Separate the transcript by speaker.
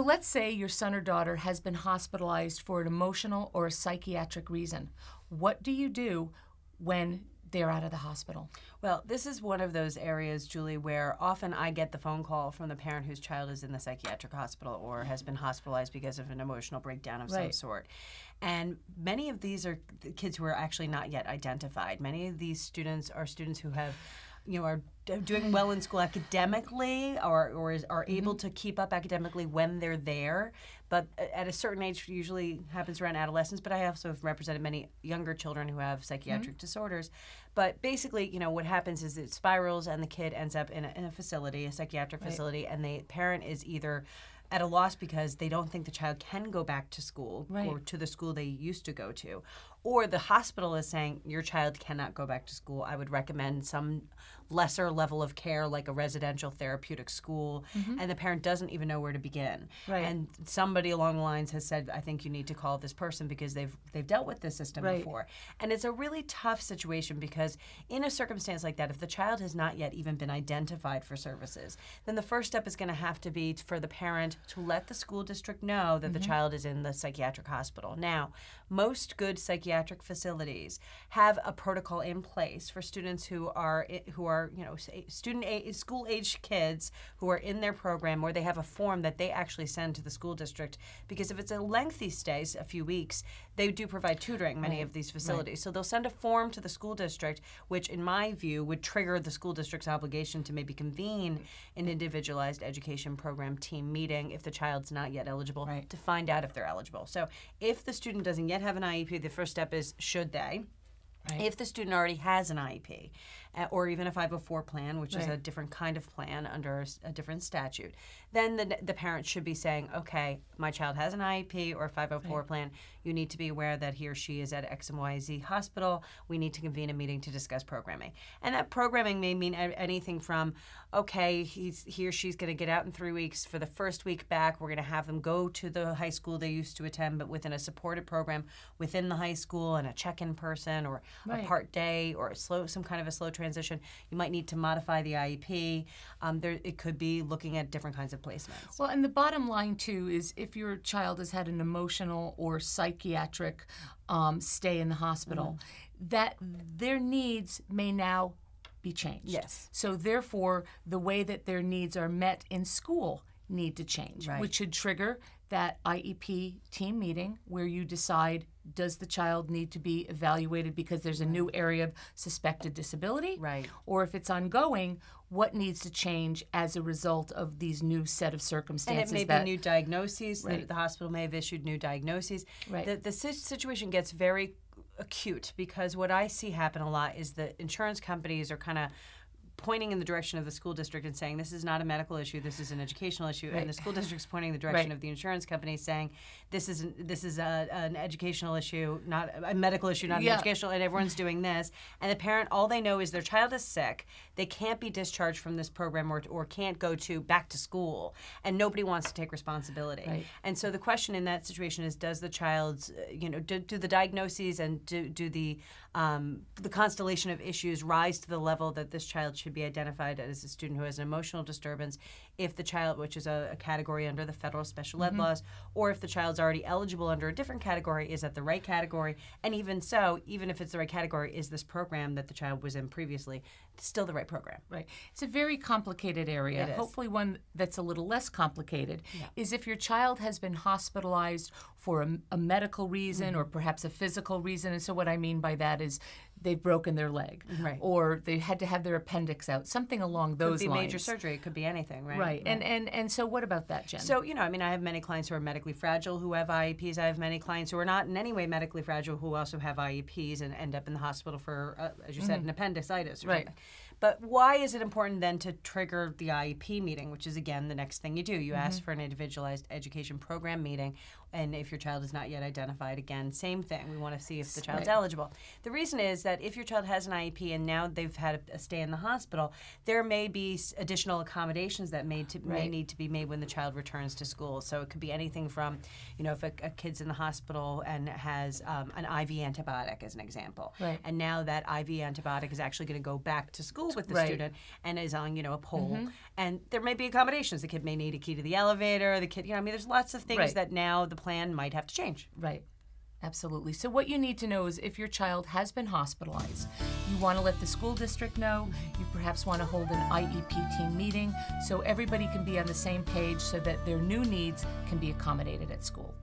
Speaker 1: let's say your son or daughter has been hospitalized for an emotional or a psychiatric reason. What do you do when they're out of the hospital?
Speaker 2: Well, this is one of those areas, Julie, where often I get the phone call from the parent whose child is in the psychiatric hospital or has been hospitalized because of an emotional breakdown of some sort. And many of these are the kids who are actually not yet identified. Many of these students are students who have you know are doing well in school academically or, or is, are mm-hmm. able to keep up academically when they're there. But at a certain age usually happens around adolescence but i also have represented many younger children who have psychiatric mm-hmm. disorders. But basically you know what happens is it spirals and the kid ends up in a, in a facility a psychiatric facility and the parent is either at a loss because they don't think the child can go back to school
Speaker 1: Right.
Speaker 2: or to the school they used to go to or the hospital is saying your child cannot go back to school i would recommend some lesser level of care like a residential therapeutic school mm-hmm. and the parent doesn't even know where to begin.
Speaker 1: Right.
Speaker 2: and somebody along the lines has said i think you need to call this person because they've they've dealt with this system
Speaker 1: Right.
Speaker 2: before. And it's a really tough situation because in a circumstance like that if the child has not yet even been identified for services then the first step is going to have to be for the parent to let the school district know that the mm-hmm. child is in the psychiatric hospital. Now most good psychiatric facilities have a protocol in place for students who are who are you know student school age kids who are in their program where they have a form that they actually send to the school district. Because if it's a lengthy stay a few weeks they do provide tutoring many of these facilities. So they'll send a form to the school district which in my view would trigger the school district's obligation to maybe convene an individualized education program team meeting if the child's not yet eligible
Speaker 1: Right.
Speaker 2: to find out if they're eligible. So if the student doesn't yet have an iep the first step is should they.
Speaker 1: Right.
Speaker 2: if the student already has an IEP or even a 504 plan, which is a different kind of plan under a different statute, then the, the parent should be saying, okay, my child has an IEP or a 504 plan. You need to be aware that he or she is at X and Y Z hospital. We need to convene a meeting to discuss programming. And that programming may mean anything from, okay, he's, he or she's going to get out in three weeks. For the first week back, we're going to have them go to the high school they used to attend, but within a supported program within the high school and a check-in person or
Speaker 1: Right.
Speaker 2: a part day or a slow some kind of a slow transition you might need to modify the iep um, there it could be looking at different kinds of placements
Speaker 1: Well, and the bottom line too is if your child has had an emotional or psychiatric um, stay in the hospital,
Speaker 2: Mm-hmm.
Speaker 1: that their needs may now be changed.
Speaker 2: Yes.
Speaker 1: So therefore, the way that their needs are met in school need to change,
Speaker 2: Right.
Speaker 1: which should trigger that IEP team meeting where you decide does the child need to be evaluated because there's a new area of suspected disability
Speaker 2: Right.
Speaker 1: or if it's ongoing what needs to change as a result of these new set of circumstances and
Speaker 2: it may
Speaker 1: that
Speaker 2: be new diagnoses the-
Speaker 1: Right.
Speaker 2: the, hospital may have issued new diagnoses
Speaker 1: Right.
Speaker 2: the, the situation gets very acute because what i see happen a lot is that insurance companies are kind of pointing in the direction of the school district and saying this is not a medical issue this is an educational issue
Speaker 1: Right.
Speaker 2: and the school district's pointing in the direction
Speaker 1: Right.
Speaker 2: of the insurance company saying this is an, this is a, an educational issue not a medical issue not
Speaker 1: Yeah.
Speaker 2: an educational and everyone's doing this and the parent all they know is their child is sick they can't be discharged from this program or, or can't go to back to school and nobody wants to take responsibility
Speaker 1: Right.
Speaker 2: and so the question in that situation is does the child's uh, you know do, do the diagnoses and do, do the um, the constellation of issues rise to the level that this child should be identified as a student who has an emotional disturbance if the child which is a, a category under the federal special ed laws or if the child's already eligible under a different category is that the right category and even so even if it's the right category is this program that the child was in previously still the right program
Speaker 1: Right. It's a very complicated area.
Speaker 2: It is.
Speaker 1: Hopefully, one that's a little less complicated is if your child has been hospitalized for a, a medical reason
Speaker 2: Mm-hmm.
Speaker 1: or perhaps a physical reason. And so, what I mean by that is is they've broken their leg
Speaker 2: Right.
Speaker 1: or they had to have their appendix out, something along those could
Speaker 2: be
Speaker 1: lines.
Speaker 2: major surgery it could be anything right
Speaker 1: Right. And, and, and so, what about that, Jen?
Speaker 2: So, you know, I mean, I have many clients who are medically fragile who have IEPs. I have many clients who are not in any way medically fragile who also have IEPs and end up in the hospital for, uh, as you said, an appendicitis
Speaker 1: Right.
Speaker 2: something. But why is it important then to trigger the IEP meeting, which is again the next thing you do? You ask for an individualized education program meeting, and if your child is not yet identified, again, same thing. We want to see if the child's
Speaker 1: Right.
Speaker 2: eligible. The reason is that if your child has an IEP and now they've had a, a stay in the hospital, there may be additional accommodations that may, to, may need to be made when the child returns to school. So it could be anything from, you know, if a, a kid's in the hospital and has um, an IV antibiotic, as an example,
Speaker 1: Right.
Speaker 2: and now that IV antibiotic is actually going to go back to school with the
Speaker 1: Right.
Speaker 2: student and is on, you know, a pole, and there may be accommodations. The kid may need a key to the elevator. The kid, you know, I mean, there's lots of things
Speaker 1: Right.
Speaker 2: that now the plan might have to change.
Speaker 1: Right. Absolutely. So, what you need to know is if your child has been hospitalized, you want to let the school district know. You perhaps want to hold an IEP team meeting so everybody can be on the same page so that their new needs can be accommodated at school.